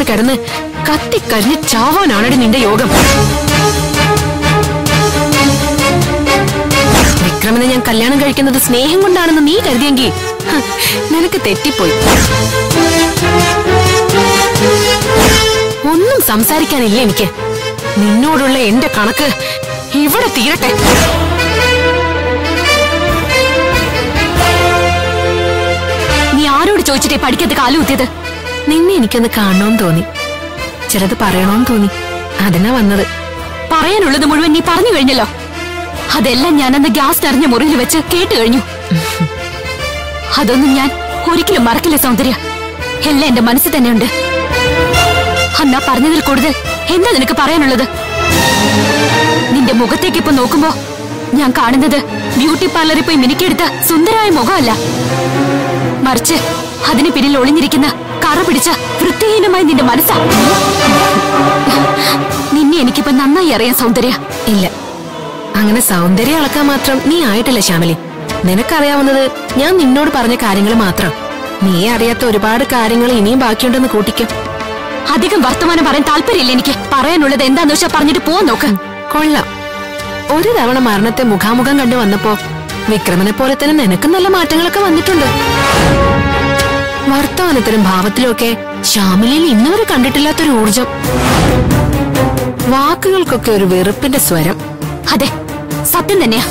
മുറിക്കകത്ത് കിടന്ന് കത്തിക്കരിഞ്ഞ് ചാവാനാണടി നിന്റെ യോഗം. വിക്രമനെ ഞാൻ കല്യാണം കഴിക്കുന്നത് സ്നേഹം കൊണ്ടാണെന്ന് നീ കരുതിയെങ്കിൽ നിനക്ക് തെറ്റിപ്പോയി. ഒന്നും സംസാരിക്കാനില്ല എനിക്ക്? നിന്നോടുള്ള എന്റെ കണക്ക് ഇവിടെ തീരട്ടെ. നീ ആരോട് ചോദിച്ചിട്ടേ പഠിക്കത്ത് കാലുകുത്തിയത് നിന്നെ എനിക്കൊന്ന് കാണണമെന്ന് തോന്നി. ചിലത് പറയണമെന്ന് തോന്നി. അതിനാ വന്നത്? പറയാനുള്ളത് മുഴുവൻ നീ പറഞ്ഞു കഴിഞ്ഞല്ലോ. അതെല്ലാം ഞാൻ അന്ന് ഗ്യാസ് നിറഞ്ഞ മുറിയിൽ വെച്ച് കേട്ട് കഴിഞ്ഞു. അതൊന്നും ഞാൻ ഒരിക്കലും മറക്കില്ല സൗന്ദര്യ. എല്ലാം എന്റെ മനസ്സിൽ തന്നെയുണ്ട്. അന്നാ പറഞ്ഞതിൽ കൂടുതൽ എന്താ നിനക്ക് പറയാനുള്ളത്? നിന്റെ മുഖത്തേക്ക് ഇപ്പൊ നോക്കുമ്പോ ഞാൻ കാണുന്നത് ബ്യൂട്ടി പാർലറിൽ പോയി മിനുക്കിയെടുത്ത സുന്ദരമായ മുഖമല്ല. മറിച്ച് അതിന് പിന്നിൽ ഒളിഞ്ഞിരിക്കുന്ന കറ പിടിച്ച വൃത്തിഹീനമായി നിന്റെ മനസ്സാ. നിന്നെ എനിക്കിപ്പോ നന്നായി അറിയാൻ സൗന്ദര്യ. ഇല്ല. അങ്ങനെ സൗന്ദര്യം അളക്കാൻ മാത്രം നീ ആയിട്ടില്ല ശ്യാമലി. നിനക്കറിയാവുന്നത് ഞാൻ നിന്നോട് പറഞ്ഞ കാര്യങ്ങൾ മാത്രം. നീ അറിയാത്ത ഒരുപാട് കാര്യങ്ങൾ ഇനിയും ബാക്കിയുണ്ടെന്ന് കൂട്ടിക്കും. അധികം വർത്തമാനം പറയാൻ താല്പര്യമില്ല എനിക്ക്. പറയാനുള്ളത് എന്താന്ന് വെച്ചാ പറഞ്ഞിട്ട് പോവാൻ നോക്ക്. കൊള്ളാം. ഒരു തവണ മരണത്തെ മുഖാമുഖം കണ്ടു വന്നപ്പോ വിക്രമനെ പോലെ തന്നെ നിനക്കും നല്ല മാറ്റങ്ങളൊക്കെ വന്നിട്ടുണ്ട്. വർത്തമാനത്തിലും ഭാവത്തിലും ഒക്കെ ശ്യാമിലിയിൽ ഇന്നുവരെ കണ്ടിട്ടില്ലാത്തൊരു ഊർജം വാക്കുകൾക്കൊക്കെ ഒരു വെറുപ്പിന്റെ സ്വരം. അതെ സത്യം തന്നെയാ.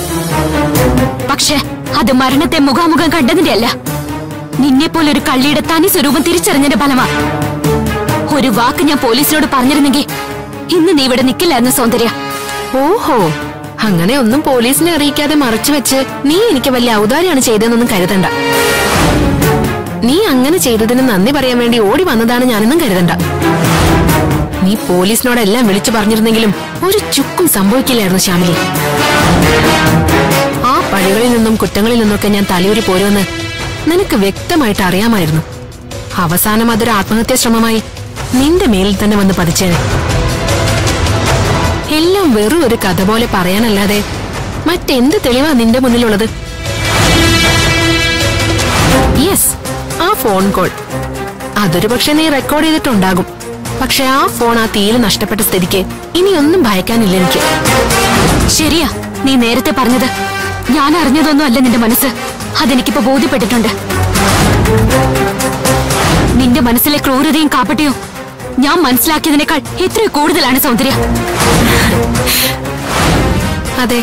പക്ഷെ അത് മരണത്തെ മുഖാമുഖം കണ്ടതിന്റെ അല്ല. നിന്നെ പോലെ ഒരു കള്ളിയുടെ തനി സ്വരൂപം തിരിച്ചറിഞ്ഞതിന്റെ ഫലമാ. ഒരു വാക്ക് ഞാൻ പോലീസിനോട് പറഞ്ഞിരുന്നെങ്കിൽ ഇന്ന് നീ ഇവിടെ നിൽക്കില്ലായിരുന്നു സൗന്ദര്യ. ഓഹോ അങ്ങനെ ഒന്നും പോലീസിനെ അറിയിക്കാതെ മറച്ചു വെച്ച് നീ എനിക്ക് വലിയ ഔദാര്യാണ് ചെയ്തതെന്നൊന്നും കരുതണ്ട. നീ അങ്ങനെ ചെയ്തതിന് നന്ദി പറയാൻ വേണ്ടി ഓടി വന്നതാണ് ഞാനെന്നും കരുതണ്ട. നീ പോലീസിനോടെല്ലാം വിളിച്ചു പറഞ്ഞിരുന്നെങ്കിലും ഒരു ചുക്കും സംഭവിക്കില്ലായിരുന്നു ശ്യാമിലി. ആ പഴികളിൽ നിന്നും കുറ്റങ്ങളിൽ നിന്നൊക്കെ ഞാൻ തലയൂരി പോരുമെന്ന് നിനക്ക് വ്യക്തമായിട്ട് അറിയാമായിരുന്നു. അവസാനം അതൊരു ആത്മഹത്യാ ശ്രമമായി നിന്റെ മേലിൽ തന്നെ വന്ന് പതിച്ചേ എല്ലാം വെറും ഒരു കഥ പോലെ പറയാനല്ലാതെ മറ്റെന്ത് തെളിവാ നിന്റെ മുന്നിലുള്ളത്? യെസ് ആ ഫോൺ കോൾ. അതൊരു പക്ഷെ നീ റെക്കോർഡ് ചെയ്തിട്ടുണ്ടാകും. പക്ഷെ ആ ഫോൺ ആ തീയിൽ നഷ്ടപ്പെട്ട സ്ഥിതിക്ക് ഇനിയൊന്നും ഭയക്കാനില്ല എനിക്ക്. ശരിയാ നീ നേരത്തെ പറഞ്ഞത്. ഞാൻ അറിഞ്ഞതൊന്നും അല്ല നിന്റെ മനസ്സ്. അതെനിക്കിപ്പോ ബോധ്യപ്പെട്ടിട്ടുണ്ട്. നിന്റെ മനസ്സിലെ ക്രൂരതയും കാപ്പട്ടിയും ഞാൻ മനസ്സിലാക്കിയതിനേക്കാൾ എത്രയോ കൂടുതലാണ് സൗന്ദര്യ. അതെ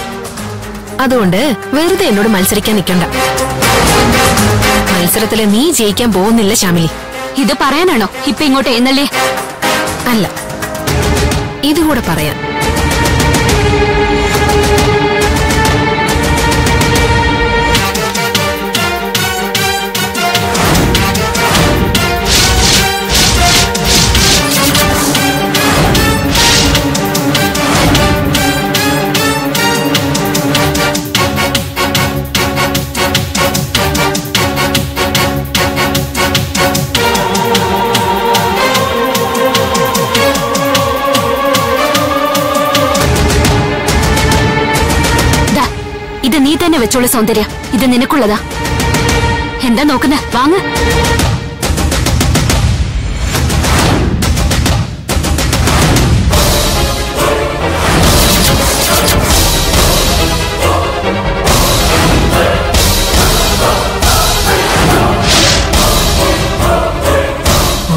അതുകൊണ്ട് വെറുതെ എന്നോട് മത്സരിക്കാൻ നിൽക്കണ്ട. മത്സരത്തിൽ നീ ജയിക്കാൻ പോകുന്നില്ല ശ്യാമിലി. ഇത് പറയാനാണോ? ഇപ്പൊ ഇങ്ങോട്ട് എന്നല്ലേ അല്ല. ഇതുകൂടെ പറയാൻ നീ തന്നെ വെച്ചോളൂ സൗന്ദര്യ. ഇത് നിനക്കുള്ളതാ. എന്താ നോക്കുന്ന? വാങ്ങ.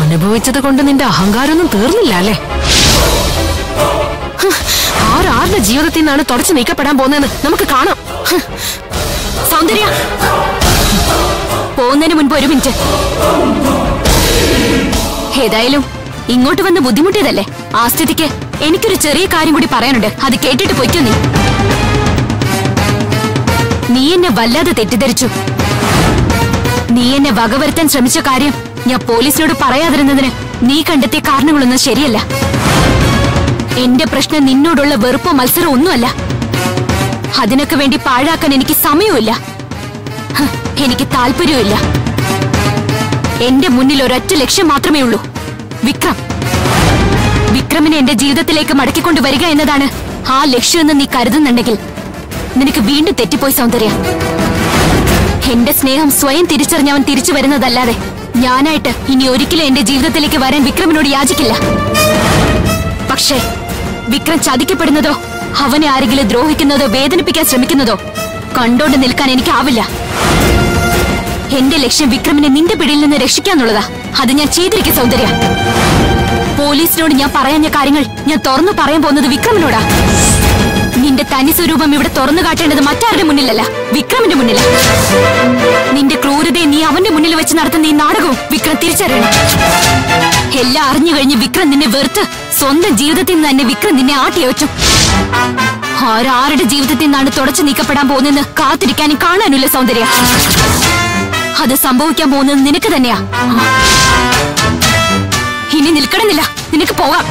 അനുഭവിച്ചത് കൊണ്ട് നിന്റെ അഹങ്കാരമൊന്നും തീർന്നില്ല അല്ലേ? ആരാരുടെ ജീവിതത്തിൽ നിന്നാണ് തുടച്ചു നീക്കപ്പെടാൻ പോകുന്നതെന്ന് നമുക്ക് കാണാം. സൗന്ദര്യ പോകുന്നതിന് മുൻപ് ഒരു മിനിറ്റ്. ഏതായാലും ഇങ്ങോട്ട് വന്ന് ബുദ്ധിമുട്ടിയതല്ലേ? ആ സ്ഥിതിക്ക് എനിക്കൊരു ചെറിയ കാര്യം കൂടി പറയാനുണ്ട്. അത് കേട്ടിട്ട് പൊയ്ക്കോ നീ. നീ എന്നെ വല്ലാതെ തെറ്റിദ്ധരിച്ചു. നീ എന്നെ വകവരുത്താൻ ശ്രമിച്ച കാര്യം ഞാൻ പോലീസിനോട് പറയാതിരുന്നതിന് നീ കണ്ടെത്തിയ കാരണങ്ങളൊന്നും ശരിയല്ല. എന്റെ പ്രശ്നം നിന്നോടുള്ള വെറുപ്പോ മത്സരം ഒന്നുമല്ല. അതിനൊക്കെ വേണ്ടി പാഴാക്കാൻ എനിക്ക് സമയമില്ല എനിക്ക് താല്പര്യവുമില്ല. എന്റെ മുന്നിൽ ഒരൊറ്റ ലക്ഷ്യം മാത്രമേ ഉള്ളൂ. വിക്രം. വിക്രമിനെ എന്റെ ജീവിതത്തിലേക്ക് മടക്കിക്കൊണ്ടു വരിക എന്നതാണ് ആ ലക്ഷ്യമെന്ന് നീ കരുതുന്നുണ്ടെങ്കിൽ. നിനക്ക് വീണ്ടും തെറ്റിപ്പോയി സൗന്ദര്യ. എന്റെ സ്നേഹം സ്വയം തിരിച്ചറിഞ്ഞവൻ തിരിച്ചു വരുന്നതല്ലാതെ ഞാനായിട്ട് ഇനി ഒരിക്കലും എന്റെ ജീവിതത്തിലേക്ക് വരാൻ വിക്രമിനോട് യാചിക്കില്ല. പക്ഷേ വിക്രം ചതിക്കപ്പെടുന്നതോ? അവനെ ആരെങ്കിലും ദ്രോഹിക്കുന്നതോ വേദനിപ്പിക്കാൻ ശ്രമിക്കുന്നതോ? കണ്ടോണ്ട് നിൽക്കാൻ എനിക്കാവില്ല. എന്റെ ലക്ഷ്യം വിക്രമിനെ നിന്റെ പിടിയിൽ നിന്ന് രക്ഷിക്കാന്നുള്ളതാ. അത് ഞാൻ ചെയ്തിരിക്കും സൗന്ദര്യ. പോലീസിനോട് ഞാൻ പറയാഞ്ഞ കാര്യങ്ങൾ ഞാൻ തുറന്നു പറയാൻ പോകുന്നത് വിക്രമിനോടാ. നിന്റെ തനി സ്വരൂപം ഇവിടെ തുറന്നു കാട്ടേണ്ടത് മറ്റാരുടെ മുന്നിലല്ല? വിക്രമിന്റെ മുന്നിലാ. നിന്റെ ക്രൂരതയെ നീ അവന്റെ മുന്നിൽ വെച്ച് നടത്തുന്ന ഈ നാടകവും വിക്രം തിരിച്ചറിയണം. എല്ലാം അറിഞ്ഞു കഴിഞ്ഞ് വിക്രം നിന്നെ വെറുത്ത് സ്വന്തം ജീവിതത്തിൽ നിന്ന് തന്നെ വിക്രം നിന്നെ ആട്ടി വെച്ചു ആരാരുടെ ജീവിതത്തിൽ നിന്നാണ് തുടച്ചു നീക്കപ്പെടാൻ പോകുന്നതെന്ന് കാത്തിരിക്കാനും കാണാനുമില്ല സൗന്ദര്യ. അത് സംഭവിക്കാൻ പോകുന്നത് നിനക്ക് തന്നെയാ. ഇനി നിൽക്കണമെന്നില്ല. നിനക്ക് പോകാം.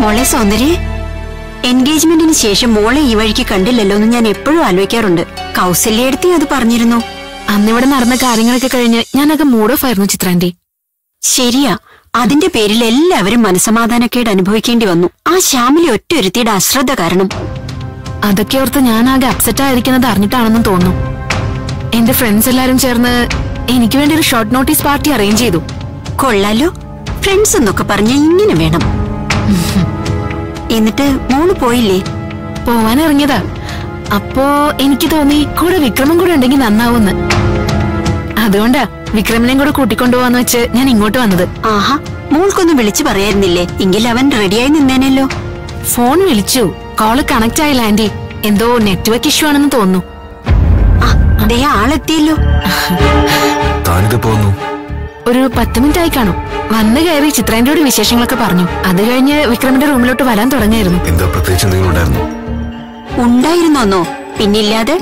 മോളെ സൗന്ദര്യ എൻഗേജ്മെന്റിന് ശേഷം മോളെ ഈ വഴിക്ക് കണ്ടില്ലല്ലോ എന്ന് ഞാൻ എപ്പോഴും ആലോചിക്കാറുണ്ട്. കൗസല്യടുത്തി അത് പറഞ്ഞിരുന്നു. അന്നിവിടെ നടന്ന കാര്യങ്ങളൊക്കെ കഴിഞ്ഞ് ഞാനൊക്കെ മൂഡ് ഓഫ് ആയിരുന്നു ചിത്രാന്റെ ശരിയാ. അതിന്റെ പേരിൽ എല്ലാവരും മനസമാധാനക്കേട് അനുഭവിക്കേണ്ടി വന്നു. ആ ശ്യാമിലെ ഒറ്റൊരുത്തിയുടെ അശ്രദ്ധ കാരണം. അതൊക്കെ ഓർത്ത് ഞാൻ ആകെ അപ്സെറ്റ് ആയിരിക്കുന്നത് അറിഞ്ഞിട്ടാണെന്നും തോന്നുന്നു. എന്റെ ഫ്രണ്ട്സ് എല്ലാരും ചേർന്ന് എനിക്ക് വേണ്ടി ഒരു ഷോർട്ട് നോട്ടീസ് പാർട്ടി അറേഞ്ച് ചെയ്തു. കൊള്ളാലോ. ഫ്രണ്ട്സ് എന്നൊക്കെ പറഞ്ഞ ഇങ്ങനെ വേണം. എന്നിട്ട് മോൾ പോയില്ലേ? പോവാൻ ഇറങ്ങിയതാ. അപ്പോ എനിക്ക് തോന്നി കൂടെ വിക്രമം കൂടെ ഉണ്ടെങ്കിൽ നന്നാവുന്ന്. അതുകൊണ്ടാ വിക്രമിനെയും കൂടെ കൂട്ടിക്കൊണ്ടുപോവാന്ന് വെച്ച് ഞാൻ ഇങ്ങോട്ട് വന്നത്. ആഹാ മോൾക്കൊന്നും വിളിച്ചു പറയായിരുന്നില്ലേ? എങ്കിൽ അവൻ റെഡിയായി നിന്നേനല്ലോ. ഫോൺ വിളിച്ചു. കോൾ കണക്ട് ആയില്ല ആന്റി. എന്തോ നെറ്റ്വർക്ക് ഇഷ്യൂ ആണെന്ന് തോന്നുന്നു. അതേ ആളെത്തിയല്ലോ. ഒരു പത്ത് മിനിറ്റ് ആയി കാണും. വന്നു കയറി ചിത്രേന്റെയോട് വിശേഷങ്ങളൊക്കെ പറഞ്ഞു. അത് കഴിഞ്ഞ് വിക്രമിന്റെ റൂമിലോട്ട് വരാൻ തുടങ്ങിയായിരുന്നു എന്താ പ്രത്യേകിച്ച് എന്തെങ്കിലും ഉണ്ടായിരുന്നു? ഉണ്ടായിരുന്നോന്നോ? പിന്നില്ലാതെ?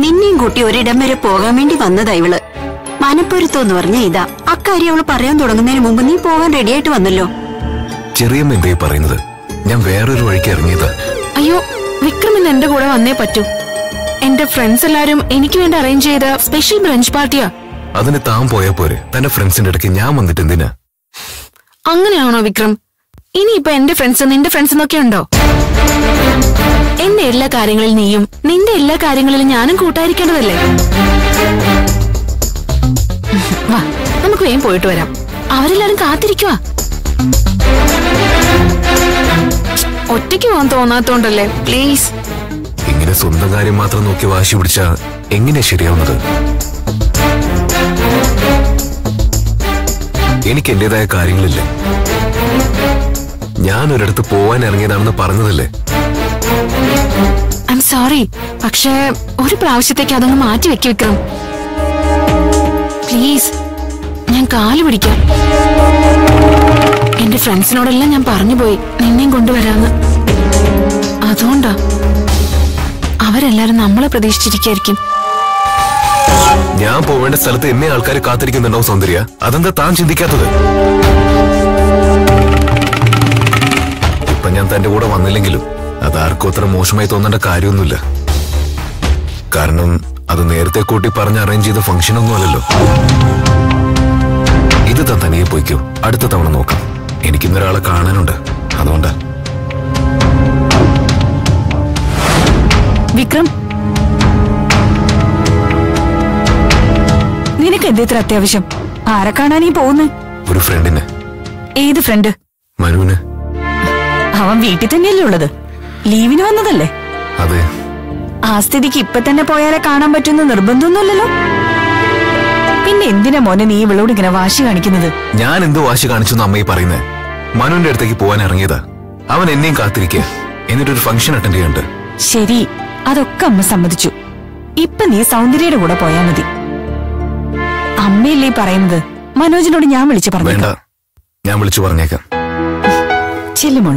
നിന്നെയും കൂട്ടി ഒരിടം വരെ പോകാൻ വേണ്ടി വന്നതാ ഇവൾ. മനപ്പൊരുത്തം എന്ന് പറഞ്ഞ ഇതാ. അക്കാര്യം അവൾ പറയാൻ തുടങ്ങുന്നതിന് മുമ്പ് നീ പോകാൻ റെഡിയായിട്ട് വന്നല്ലോ. ചെറിയമ്മ എന്തേ പറയുന്നത്? ഞാൻ വേറൊരു വഴിക്ക് ഇറങ്ങിയതാ. അയ്യോ വിക്രമിന് എന്റെ കൂടെ വന്നേ പറ്റൂ. എന്റെ ഫ്രണ്ട്സ് എല്ലാരും എനിക്ക് വേണ്ടി അറേഞ്ച് ചെയ്ത സ്പെഷ്യൽ ബ്രഞ്ച് പാർട്ടിയാ അതിന് താൻ പോയാ പോരെ. തന്റെ ഫ്രണ്ട്സിന്റെ ഇടയ്ക്ക് ഞാൻ വന്നിട്ട് എന്തിനാ? അങ്ങനെയാണോ വിക്രം? ഇനിയിപ്പൊ എന്റെ ഫ്രണ്ട്സ് നിന്റെ ഫ്രണ്ട്സ് എന്നൊക്കെ ഉണ്ടോ? എന്റെ എല്ലാ കാര്യങ്ങളിൽ നീയും നിന്റെ എല്ലാ കാര്യങ്ങളിലും ഞാനും കൂട്ടായിരിക്കേണ്ടതല്ലേ? വാ നമുക്ക് വേഗം പോയിട്ട് വരാം. അവരെല്ലാരും കാത്തിരിക്കുവാ. ഒറ്റയ്ക്ക് പോകാൻ തോന്നാത്തോണ്ടല്ലേ? പ്ലീസ്. ഇങ്ങനെ സ്വന്തം കാര്യം മാത്രം നോക്കി വാശി പിടിച്ച എങ്ങനെയാ ശരിയാവുന്നത്? എനിക്ക് എന്റേതായ കാര്യങ്ങളില്ലേ? ഞാൻ ഒരിടത്ത് പോവാൻ ഇറങ്ങിയതാണെന്ന് പറഞ്ഞതല്ലേ? സോറി പക്ഷെ ഒരു പ്രാവശ്യത്തേക്ക് അതങ്ങ് മാറ്റി വെക്കി വിക്രം. പ്ലീസ് ഞാൻ കാൽ പിടിക്കാം. എന്റെ ഫ്രണ്ട്സിനോടെല്ലാം ഞാൻ പറഞ്ഞുപോയി നിന്നെയും കൊണ്ടുവരാന്ന്. അതുകൊണ്ടാ. അവരെല്ലാരും നമ്മളെ പ്രതീക്ഷിച്ചിരിക്കായിരിക്കും. ഞാൻ പോവേണ്ട സ്ഥലത്ത് എന്നെ ആൾക്കാർ കാത്തിരിക്കുന്നുണ്ടോ സൗന്ദര്യ. അതെന്താ താൻ ചിന്തിക്കാത്തത്? ഇപ്പൊ ഞാൻ തന്റെ കൂടെ വന്നില്ലെങ്കിലും അത് ആർക്കും അത്ര മോശമായി തോന്നേണ്ട കാര്യമൊന്നുമില്ല. കാരണം അത് നേരത്തെ കൂട്ടി പറഞ്ഞ് അറേഞ്ച് ചെയ്ത ഫംഗ്ഷൻ ഒന്നുമല്ലല്ലോ ഇത് താൻ തനിയെ പോയിക്കോ. അടുത്ത തവണ നോക്കാം. എനിക്കിന്നൊരാളെ കാണാനുണ്ട്. അതുകൊണ്ടാ. വിക്രം. നിനക്ക് എന്ത് ഇത്ര അത്യാവശ്യം? ആരെ കാണാൻ ഈ പോകുന്നു? ഒരു ഫ്രണ്ടിന് ഏത് ഫ്രണ്ട് മനുവിന്. അവൻ വീട്ടിൽ തന്നെയല്ലേ ഉള്ളത്. ലീവിന് വന്നതല്ലേ? അതെ. ആ സ്ഥിതിക്ക് ഇപ്പൊ തന്നെ പോയാലേ കാണാൻ പറ്റുന്ന നിർബന്ധമൊന്നുമില്ലല്ലോ? പിന്നെ എന്തിനാ മോനെ നീ ഇവളോട് ഇങ്ങനെ വാശി കാണിക്കുന്നത്? ഞാൻ എന്തോ വാശി കാണിച്ചു അമ്മയെ പറയുന്നേ? മനുവിന്റെ അടുത്തേക്ക് പോവാൻ ഇറങ്ങിയതാ. അവൻ എന്നെയും കാത്തിരിക്കുക എന്നിട്ടൊരു ഫംഗ്ഷൻ അറ്റൻഡ് ചെയ്യണ്ട് ശരി അതൊക്കെ അമ്മ സമ്മതിച്ചു. ഇപ്പൊ നീ സൗന്ദര്യയുടെ കൂടെ പോയാ മതി. അമ്മയല്ലേ പറയുന്നത്? മനോജിനോട് ഞാൻ വിളിച്ചു പറഞ്ഞേക്കാം. പറഞ്ഞു ഞാൻ വിളിച്ചു പറഞ്ഞേക്കാം. ചെല്ലുമോൾ